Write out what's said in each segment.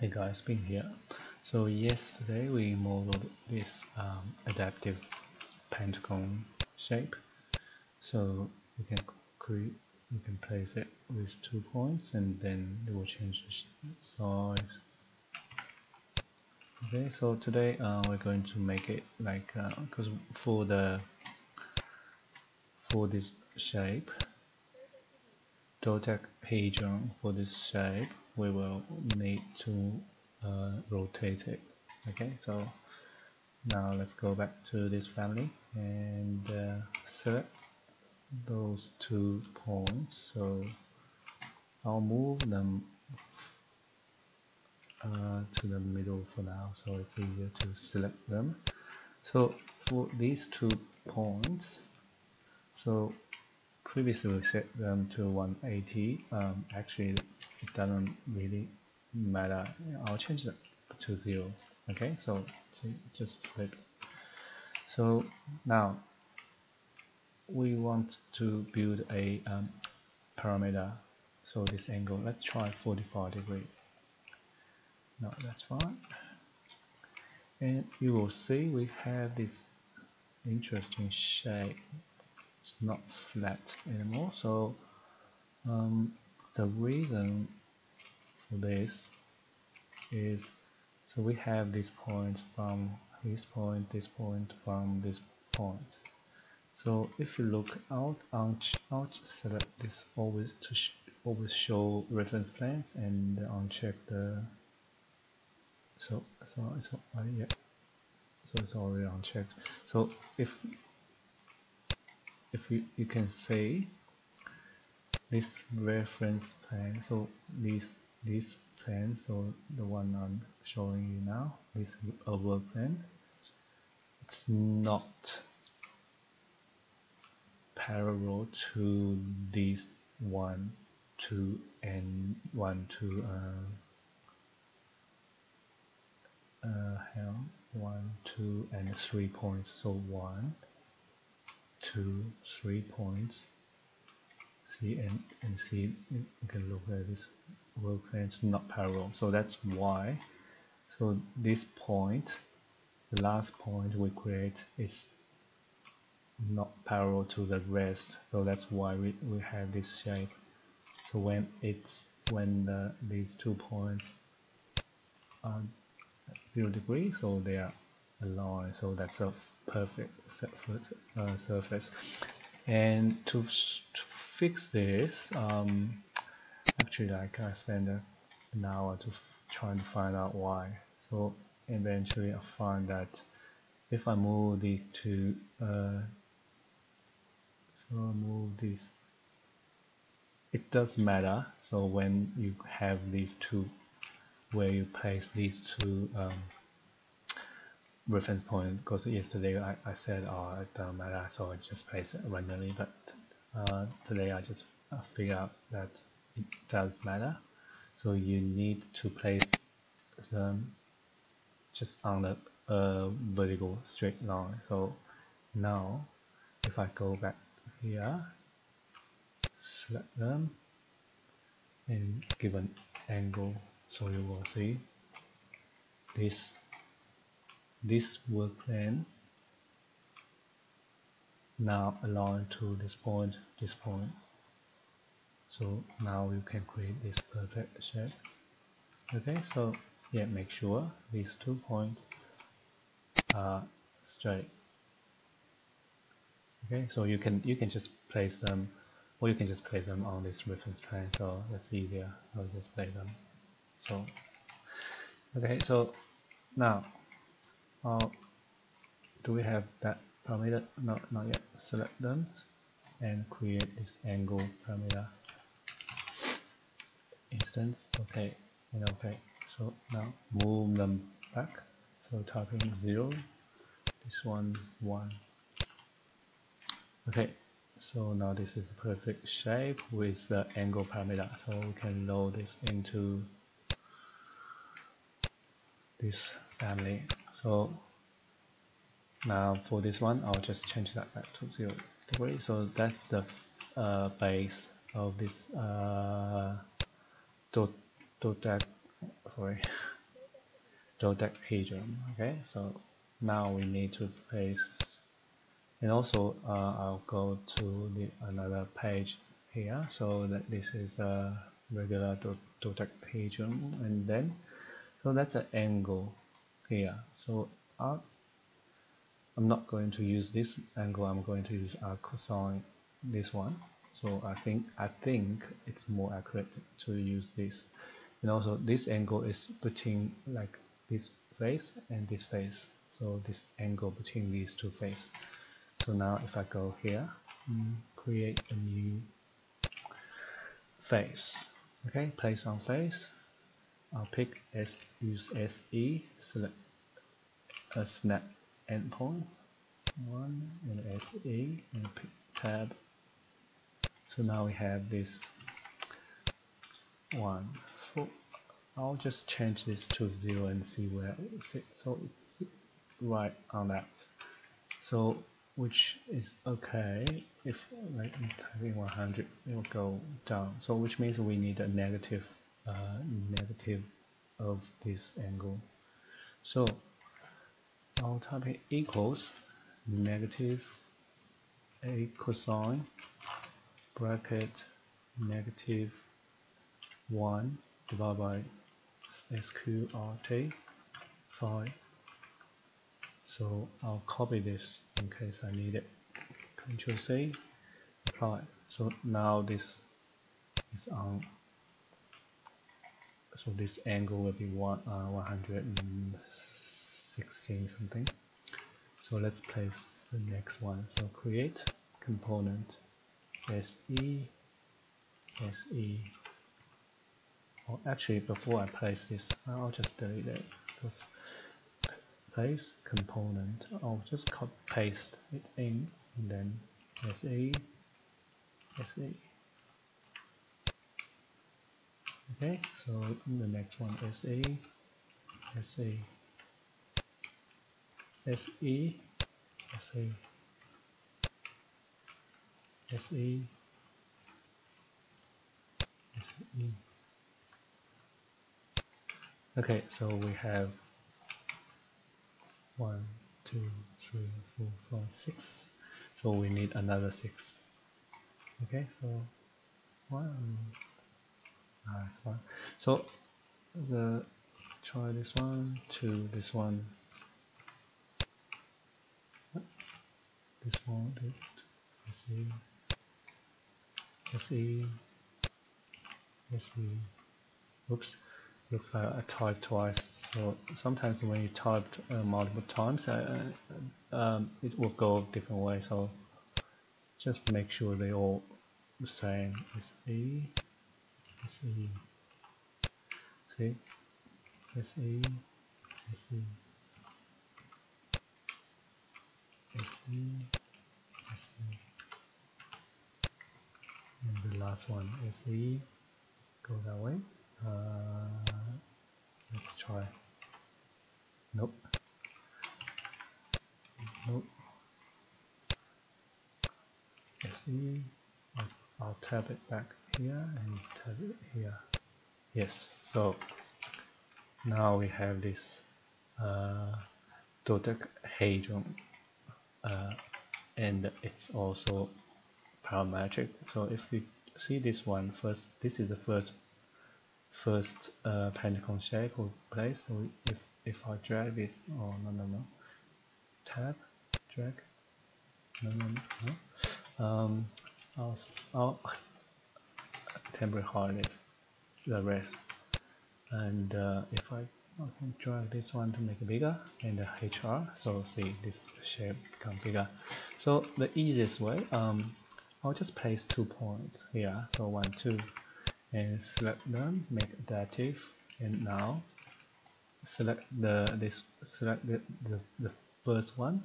Hey guys, Bin here. So yesterday we modeled this um, adaptive pentagon shape. So you can create, you can place it with two points, and then it will change the size. Okay, so today uh, we're going to make it like because uh, for the for this shape, dodecahedron for this shape we will need to uh, rotate it. Okay so now let's go back to this family and uh, select those two points. So I'll move them uh, to the middle for now so it's easier to select them. So for these two points so previously we set them to 180 um, actually it doesn't really matter. I'll change that to zero. Okay so, so just flip. So now we want to build a um, parameter. So this angle let's try 45 degree. No that's fine. And you will see we have this interesting shape it's not flat anymore. So um, the reason for this is so we have this point from this point this point from this point. So if you look out on out select this always to sh always show reference planes and uncheck the so so so uh, yeah. So it's already unchecked so if if you, you can say this reference plane so this this plane so the one I'm showing you now this over plane it's not parallel to this one two and one two uh, uh, one two and three points so one two three points. See and, and see you can look at this work planes not parallel. So that's why so this point the last point we create is not parallel to the rest. So that's why we, we have this shape. So when it's when the, these two points are zero degree so they are aligned so that's a perfect uh, surface. And to, to fix this um, actually like I spent an hour to trying to find out why. So eventually I find that if I move these two uh, so move this it does matter. So when you have these two where you place these two um, reference point because yesterday I, I said oh it doesn't matter so I just place it randomly but uh, today I just uh, figure out that it does matter. So you need to place them just on the uh, vertical straight line. So now if I go back here select them and give an angle so you will see this this work plane now aligned to this point this point. So now you can create this perfect shape. Okay so yeah make sure these two points are straight. Okay so you can you can just place them or you can just place them on this reference plane so that's easier. I'll just place them. So okay so now uh, do we have that parameter? No not yet. Select them and create this angle parameter. Instance. Okay. And okay. So now move them back. So typing 0 this one 1 okay. So now this is perfect shape with the angle parameter. So we can load this into this family so now for this one I'll just change that back to 0 degree. So that's the uh, base of this uh, dot, dot sorry dodecahedron okay? So now we need to place and also uh, I'll go to the another page here. So that this is a regular dodecahedron and then so that's an angle here so i I'm not going to use this angle. I'm going to use a cosine this one. So I think I think it's more accurate to use this. And also this angle is between like this face and this face. So this angle between these two faces so now if I go here mm, create a new face. Okay? Place on face I'll pick S use SE select a snap endpoint one and SE and pick tab. So now we have this one. Four I'll just change this to zero and see where it's so it's right on that. So which is okay if like typing 100 it will go down. So which means we need a negative uh, negative of this angle. So I'll type equals negative a cosine bracket negative 1 divided by sqrt phi. So I'll copy this in case I need it. Control C apply so now this is on so this angle will be one, uh, 116 something. So let's place the next one. So create component SE SE or actually before I place this I'll just delete it. Because place component. I'll just copy paste it in and then SE SE okay so the next one SE SE SE SE SE SE okay so we have one two three four five six. So we need another six. Okay so one that's fine. So the try this one two this one. This one see let's see see oops looks like I typed twice. So sometimes when you typed uh, multiple times uh, uh, um, it will go different way. So just make sure they all the same. S E S E see S E S E S E S E and the last one S E go that way uh, let's try. Nope. Nope. SE. I'll, I'll tab it back here and here. Yes. So now we have this uh, dodecahedron, uh, and it's also parametric. So if we see this one first, this is the first first uh, pentagon shape will place. So if if I drag this, oh no no no, tab, drag, no no no, no. Um, I'll I'll temporary hardness the rest, and uh, if I I can drag this one to make it bigger and the HR so see this shape become bigger. So the easiest way um, I'll just place two points here. So one two and select them make adaptive and now select the this select the, the, the first one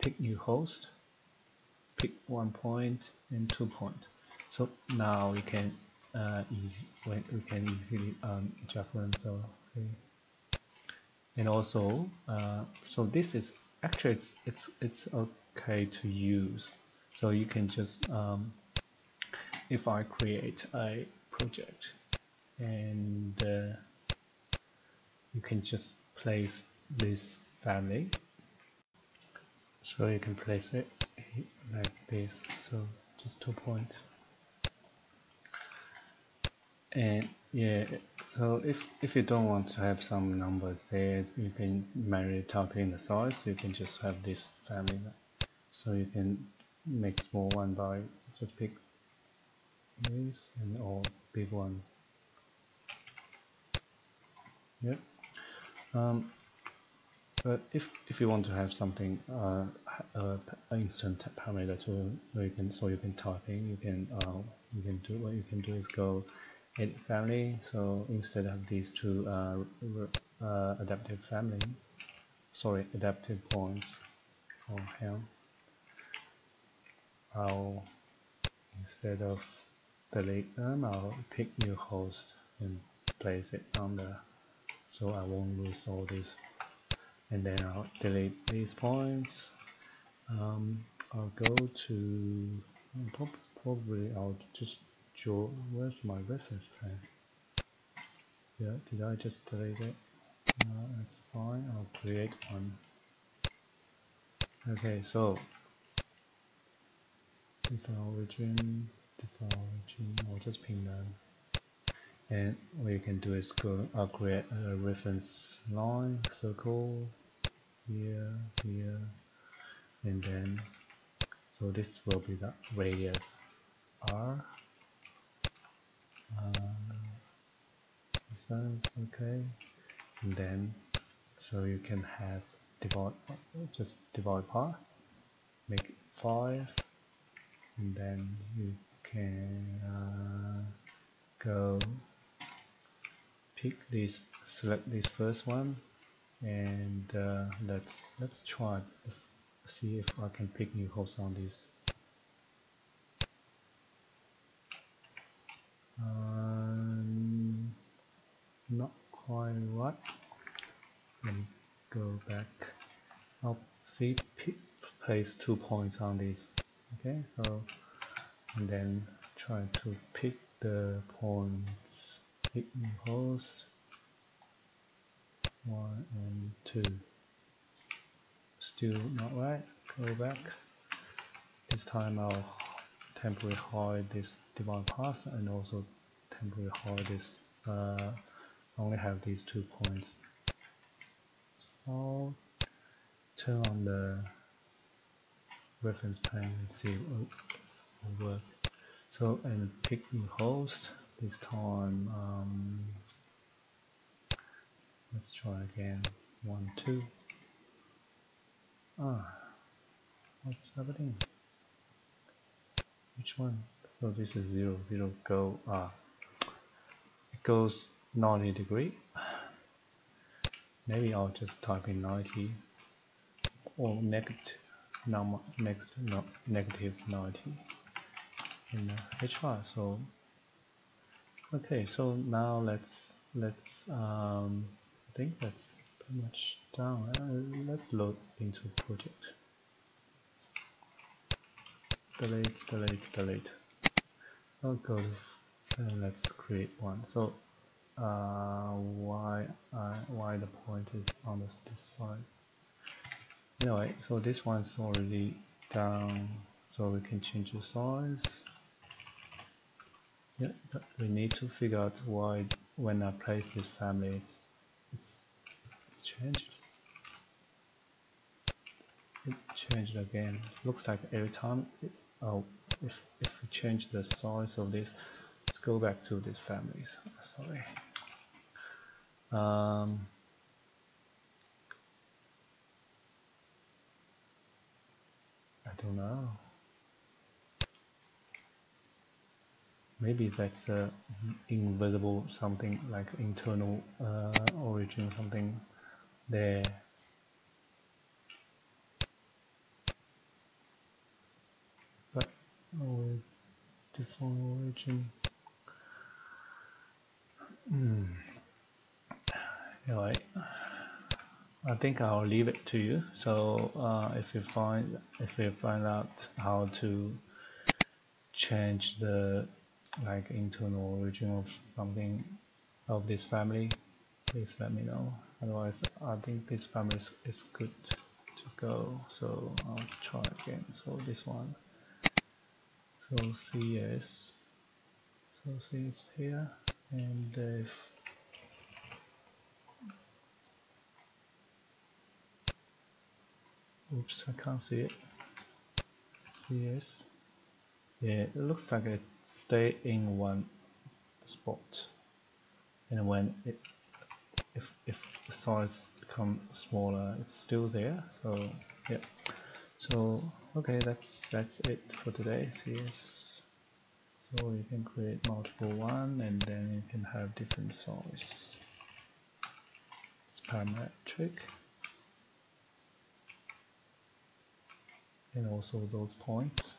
pick new host pick one point and two point. So now we can uh, easy we can easily um, adjust them so okay. and also uh, so this is actually it's it's it's okay to use. So you can just um, if I create a project and uh, you can just place this family. So you can place it like this so just two points and yeah so if if you don't want to have some numbers there you can manually type in the size. You can just have this family so you can make small one by just pick this and or big one. Yep um, but if if you want to have something uh, uh, instant parameter to you can so you can type in you can uh, you can do what you can do is go family so instead of these two uh, uh, adaptive family sorry adaptive points for him I'll instead of delete them I'll pick new host and place it on the so I won't lose all these. And then I'll delete these points. Um, I'll go to probably I'll just draw where's my reference plan yeah did I just delete it? No that's fine. I'll create one. Okay so default origin default origin I'll just ping them. And what you can do is go uh, create a reference line circle here here and then so this will be the radius r uh, distance okay? And then so you can have divide just divide par make it 5 and then you can uh, go pick this select this first one and uh, let's let's try see if I can pick new hosts on this um, right let me go back. I'll see place two points on this okay so and then try to pick the points. Pick host one and two. Still not right. Go back. This time I'll temporarily hide this divide path and also temporarily hide this uh, only have these two points. So turn on the reference plane and see what will work. So and pick new host. This time um, let's try again. One two. Ah what's happening? Which one? So this is zero zero go ah. It goes 90 degree. Maybe I'll just type in 90 or negative number next no, negative 90 in HR so okay so now let's let's um, I think that's pretty much done. Uh, let's load into project. Delete delete delete. I'll go and uh, let's create one. So uh, why uh, why the point is on this, this side anyway so this one's already down so we can change the size yeah, but we need to figure out why when I place this family it's it's, it's changed. It changed again. It looks like every time it, oh if if we change the size of this let's go back to these families. Sorry. Um, I don't know. maybe that's a invisible something like internal uh, origin something there but oh, default origin hmm. Anyway I think I'll leave it to you. So uh, if you find if you find out how to change the like internal origin of something of this family please let me know. Otherwise I think this family is, is good to go. So I'll try again. So this one. So CS so C is here. And if oops I can't see it. CS yeah it looks like it stay in one spot. And when it if if the size become smaller it's still there so yeah. So okay that's that's it for today CS so you can create multiple one and then you can have different size. It's parametric and also those points.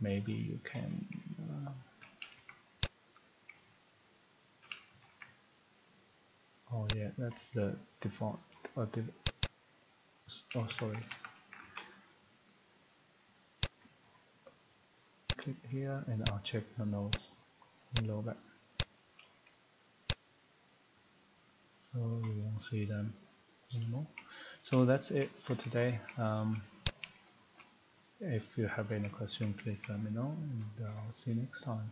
Maybe you can uh, oh yeah that's the default uh, oh sorry. Click here and I'll check the nodes below that so you won't see them anymore. So that's it for today. Um, if you have any question please let me know and uh, I'll see you next time